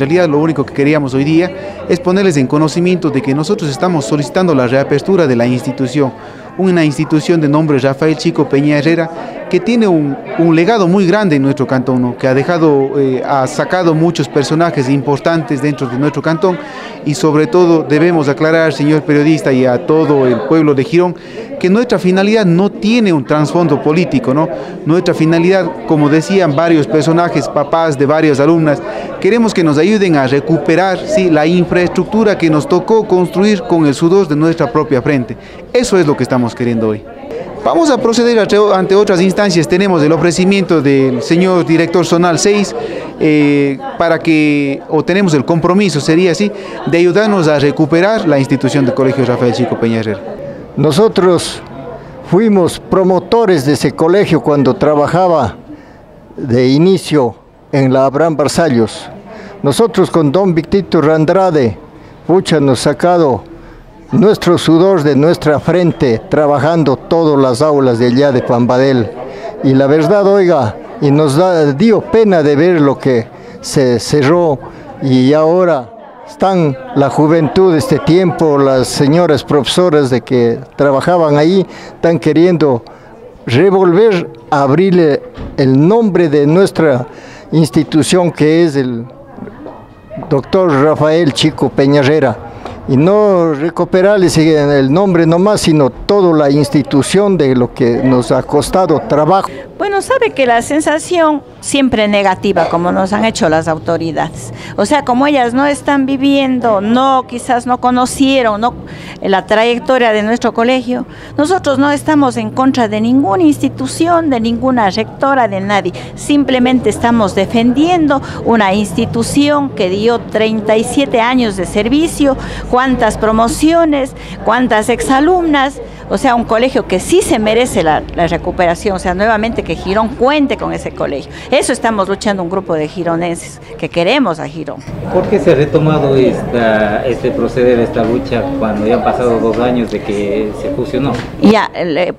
realidad lo único que queríamos hoy día es ponerles en conocimiento de que nosotros estamos solicitando la reapertura de la institución, una institución de nombre Rafael Chico Peña Herrera que tiene un, legado muy grande en nuestro cantón, que ha dejado, eh, ha sacado muchos personajes importantes dentro de nuestro cantón y sobre todo debemos aclarar, señor periodista y a todo el pueblo de Girón, que nuestra finalidad no tiene un trasfondo político, ¿no? Nuestra finalidad, como decían varios personajes, papás de varias alumnas, queremos que nos ayuden a recuperar la infraestructura que nos tocó construir con el sudor de nuestra propia frente. Eso es lo que estamos queriendo hoy. Vamos a proceder ante otras instancias. Tenemos el ofrecimiento del señor director zonal 6 eh, para que, o tenemos el compromiso, sería así, de ayudarnos a recuperar la institución del Colegio Rafael Chico Peña Nosotros fuimos promotores de ese colegio cuando trabajaba de inicio en la Abraham Barsallos. Nosotros con don Victito Randrade, pucha, nos sacado nuestro sudor de nuestra frente trabajando todas las aulas de allá de Pambadel. Y la verdad, oiga, y nos da, dio pena de ver lo que se cerró y ahora están la juventud de este tiempo, las señoras profesoras de que trabajaban ahí, están queriendo revolver, abrirle el nombre de nuestra institución que es el doctor Rafael Chico Peñarrera y no recuperarles el nombre nomás, sino toda la institución de lo que nos ha costado trabajo. Bueno, sabe que la sensación siempre negativa, como nos han hecho las autoridades. O sea, como ellas no están viviendo, no, quizás no conocieron no, la trayectoria de nuestro colegio, nosotros no estamos en contra de ninguna institución, de ninguna rectora, de nadie. Simplemente estamos defendiendo una institución que dio 37 años de servicio, cuántas promociones, cuántas exalumnas, o sea, un colegio que sí se merece la, recuperación, o sea, nuevamente que Girón cuente con ese colegio. Eso estamos luchando un grupo de gironenses que queremos a Girón. ¿Por qué se ha retomado esta, este proceder, esta lucha, cuando ya han pasado dos años de que se fusionó? Ya,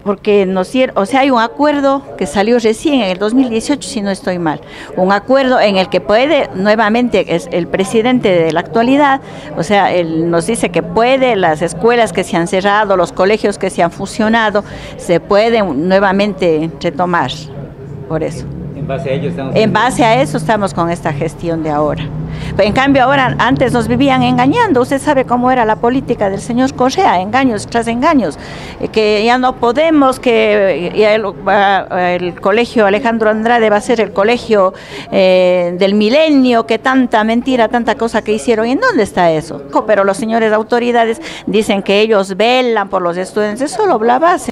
porque nos o sea, hay un acuerdo que salió recién en el 2018, si no estoy mal, un acuerdo en el que puede nuevamente es el presidente de la actualidad, o sea, él nos dice que puede las escuelas que se han cerrado, los colegios que se han fusionado, se pueden nuevamente retomar. Por eso. En base a ello estamos. En base a eso estamos con esta gestión de ahora. En cambio ahora, antes nos vivían engañando, usted sabe cómo era la política del señor Correa, engaños tras engaños, eh, que ya no podemos, que el, colegio Alejandro Andrade va a ser el colegio eh, del milenio, que tanta mentira, tanta cosa que hicieron, ¿y en dónde está eso? Pero los señores autoridades dicen que ellos velan por los estudiantes, solo la base.